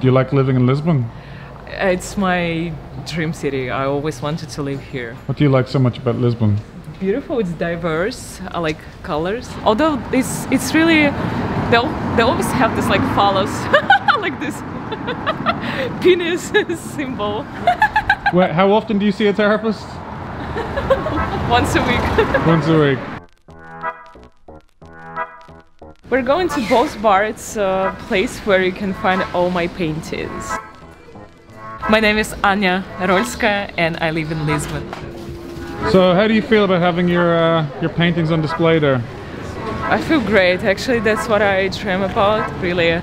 Do you like living in Lisbon? Uh, it's my dream city. I always wanted to live here. What do you like so much about Lisbon? Beautiful. It's diverse. I like colors. Although it's it's really they they always have this like follows like this penis symbol Wait, how often do you see a therapist? once a week. Once a week. We're going to Boss Bar. It's a place where you can find all my paintings. My name is Anna Rolskaya and I live in Lisbon. So, how do you feel about having your uh, your paintings on display there? I feel great. Actually, that's what I dream about, really.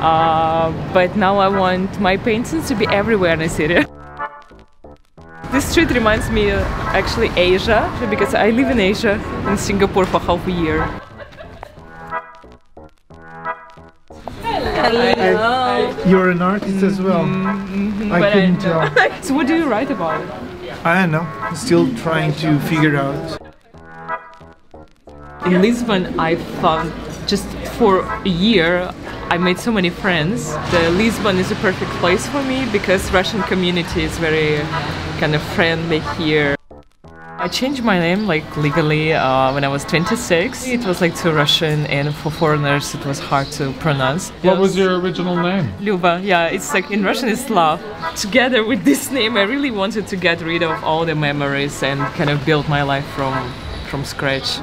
Uh, but now I want my paintings to be everywhere in the city. This street reminds me uh, actually Asia because I live in Asia in Singapore for half a year. You're an artist as well. Mm-hmm. Mm-hmm. I But couldn't tell. so what do you write about? I don't know. Still trying to figure out. In Lisbon, I found just for a year, I made so many friends. The Lisbon is a perfect place for me because Russian community is very kind of friendly here. I changed my name like legally uh, when I was 26. It was like too Russian, and for foreigners, it was hard to pronounce. What was your original name? Luba, yeah, it's like in Russian it's love. Together with this name, I really wanted to get rid of all the memories and kind of build my life from from scratch.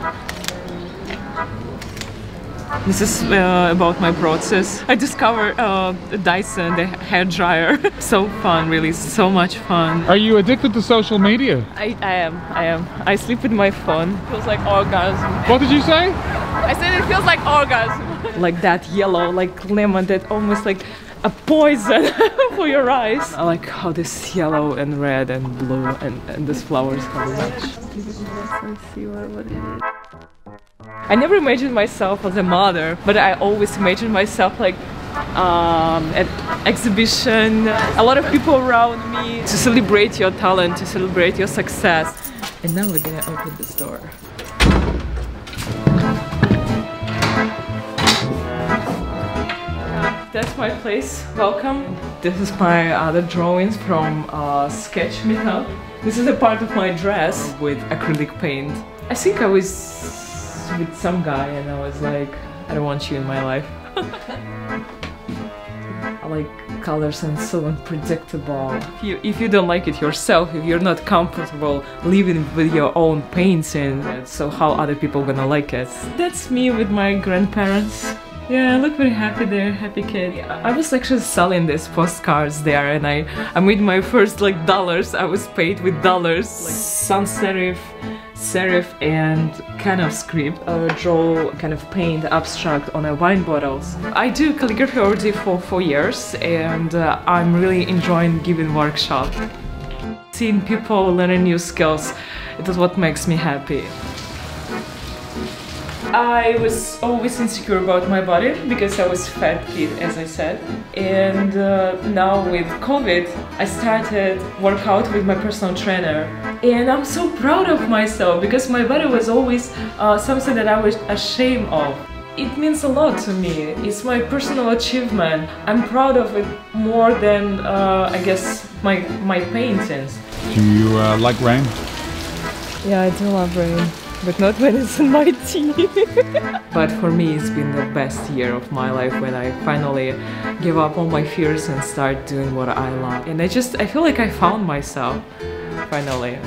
This is uh, about my process. I discovered uh, Dyson, the hair dryer. so fun, really, so much fun. Are you addicted to social media? I, I am, I am. I sleep with my phone. It Feels like orgasm. What did you say? I said it feels like orgasm. like that yellow, like lemon, that almost like a poison for your eyes. I like how this yellow and red and blue and, and these flowers how they match. Let's see what, what it is. I never imagined myself as a mother, but I always imagined myself like um, at exhibition, a lot of people around me to celebrate your talent, to celebrate your success. And now we're gonna open this door. That's my place. Welcome. This is my other drawings from uh, Sketch Meetup. This is a part of my dress with acrylic paint. I think I was with some guy and I was like, I don't want you in my life. I like colors and so unpredictable. If you, if you don't like it yourself, if you're not comfortable living with your own paints, and so how other people gonna like it? That's me with my grandparents. Yeah, I look very happy there, happy kid. I was actually selling these postcards there and I, I made my first like dollars. I was paid with dollars. Like sans serif, serif and kind of script. I draw kind of paint abstract on a wine bottles. I do calligraphy already for four years and uh, I'm really enjoying giving workshop. Seeing people learning new skills, it is what makes me happy. I was always insecure about my body because I was fat kid, as I said. And uh, now with COVID, I started work out with my personal trainer. And I'm so proud of myself because my body was always uh, something that I was ashamed of. It means a lot to me. It's my personal achievement. I'm proud of it more than, uh, I guess, my, my paintings. Do you uh, like rain? Yeah, I do love rain, but not when it's in my tea. but for me, it's been the best year of my life when I finally give up all my fears and start doing what I love. And I just, I feel like I found myself, finally.